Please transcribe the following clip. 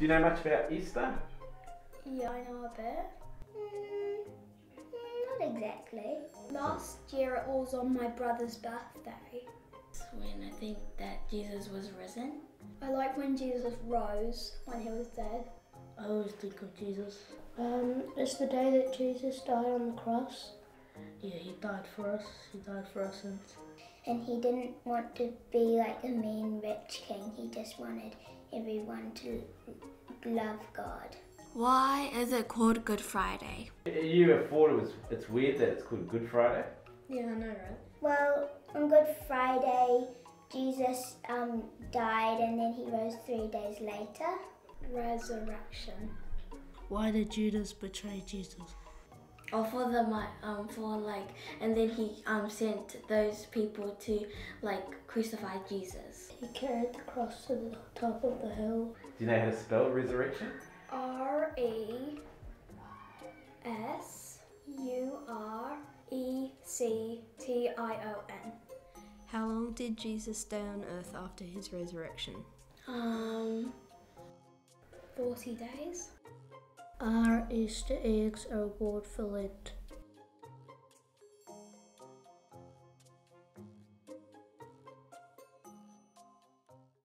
Do you know much about Easter? Yeah, I know a bit. Mm, not exactly. Last year it was on my brother's birthday. It's when I think that Jesus was risen. I like when Jesus rose when he was dead. I always think of Jesus. Um, it's the day that Jesus died on the cross. Yeah, he died for us. He died for our sins. And he didn't want to be like a mean rich king. He just wanted everyone to love God. Why is it called Good Friday? You have thought it was it's weird that it's called Good Friday. Yeah, I know, right? Well, on Good Friday, Jesus um, died and then he rose three days later. Resurrection. Why did Judas betray Jesus? Or for the mi- um for like and then he um sent those people to like crucify Jesus. He carried the cross to the top of the hill. Do you know how to spell resurrection? R E S U R E C T I O N. How long did Jesus stay on earth after his resurrection? Um 40 days. Are Easter eggs a reward for Lent?